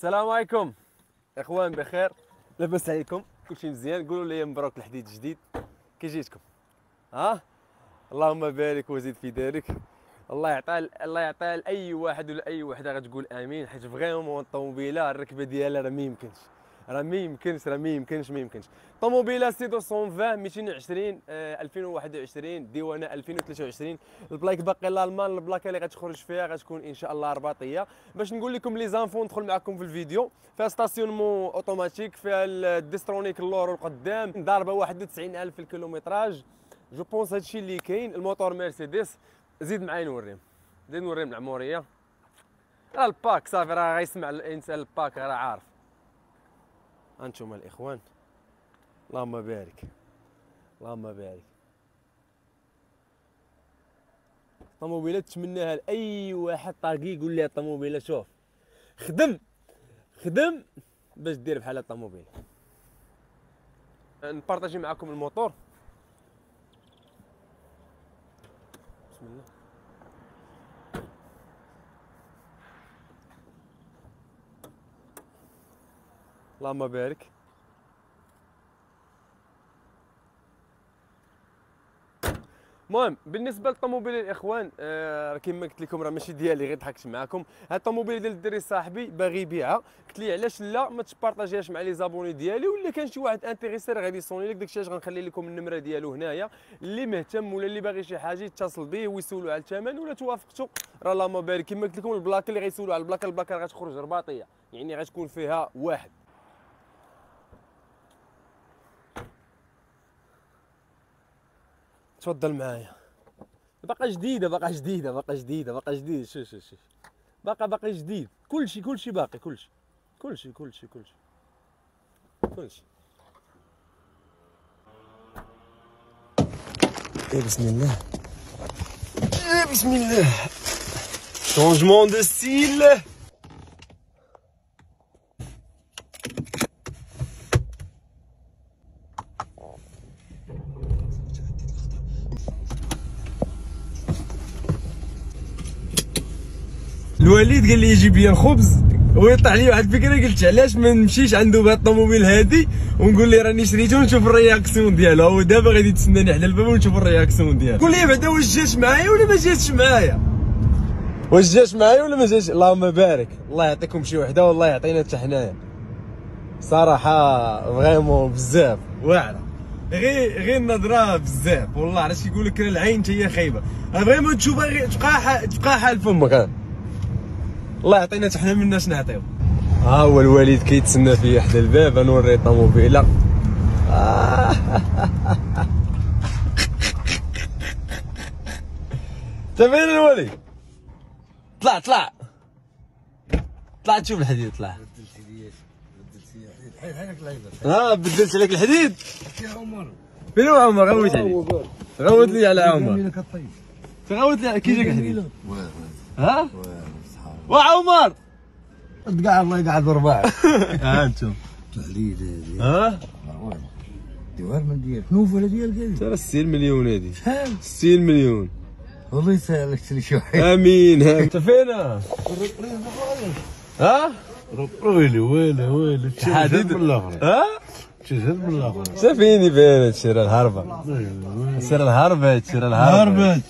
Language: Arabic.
السلام عليكم. إخوان بخير. لاباس عليكم. كلشي مزيان. قولوا لي مبروك الحديد الجديد. كي جيتكم. ها؟ اللهم بارك وزيد في دارك. الله يعطي الله يعطيها لاي واحد ولا أي وحدة غتقول آمين حيت vraiment الطوموبيله الركبة ديالها راه ما يمكنش. راه ما يمكنش راه ما يمكنش ما يمكنش. طوموبيلة C 220 220 آه 2021 ديوانة 2023 البلايك باقي الالمان البلاكة اللي غتخرج فيها غتكون إن شاء الله رباطية. باش نقول لكم les infos ندخل معكم في الفيديو. فيها stationnement automatique فيها ال Distronic اللور القدام. ضاربة 91000 في ال kilométrage. je pense هادشي اللي كاين الموتور مرسيدس. زيد معايا نوريهم. زيد نوريهم العمورية. راه ال pack صافي راه غيسمع الإنسان ال pack راه عارف. هانتوما الإخوان اللهم بارك اللهم بارك. الطوموبيله تمناها لأي واحد طاقي يقول لي الطوموبيلة شوف خدم خدم باش دير بحال الطوموبيله نبارطاجي معكم الموتور بسم الله. اللهم بارك. المهم بالنسبة للطوموبيل الإخوان آه كما قلت لكم راه ماشي ديالي غير ضحكت معكم هاد الطوموبيل ديال الدري صاحبي باغي يبيعها. قلت لي علاش لا ما تبارطاجيهاش مع les abonnés ديالي ولا كان شي واحد intéressé راه غادي يصوني لك داكشي علاش غنخلي لكم النمرة ديالو هنايا. اللي مهتم ولا اللي باغي شي حاجة يتصل به ويسولوا على الثمن ولا توافقتوا راه اللهم بارك. كما قلت لكم البلاك اللي غيسولوا على البلاك البلاك غتخرج رباطية. يعني غتكون فيها واحد. تفضل معايا. باقا جديدة باقا جديدة باقا جديدة باقا جديدة. شوف شوف شوف باقا باقي جديد. كلشي كلشي باقي كلشي كلشي كلشي كلشي كلشي Et bismillah. Et bismillah. Changement de style. الوليد قال لي يجيب لي الخبز ويطلع لي واحد الفكرة قلت علاش ما نمشيش عنده بهذا الطوموبيل هادي ونقول لي راني شريته ونشوف ال réaction ديالو. هو دابا غادي تسناني حدا الباب ونشوف ال réaction ديالو. قول لي بعدا واش جات معايا ولا ما جاتش معايا؟ واش جات معايا ولا ما جاتش؟ اللهم بارك. الله يعطيكم شي وحدة والله يعطينا حتى حنايا. صراحة vraiment بزاف. واعرة. غير غير النظرة بزاف. والله عرفتي يقول لك العين هي خايبة. فريمون تشوفها تبقى تبقى حال فمك. الله يعطينا حتى حنا مناش نعطيو. ها هو الوالد كيتسنى فيا حدا الباب نوري الطوموبيله انت فين الوليد طلع طلع. طلع تشوف الحديد طلع. ها بدلت عليك الحديد. فين هو عمر؟ غوت عليك غوت لي على عمر. غوت لي كي جاك الحديد. ها؟ وعمر! قاعد الله يقعد رباع ها أنتم. تحديد ها؟ ديوار من ديال شنو ولا ديال كذا ترى 60 مليون هذه. شحال 60 مليون. والله يسهل لك تشري شي واحد آمين ها أنت فين ها؟ ويلي ويلي ويلي حديد. من الآخر ها؟ تشهد من الآخر شافيني فين هادشي راه الهربة؟ سير الهربة هادشي راه الهربة.